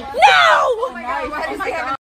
No!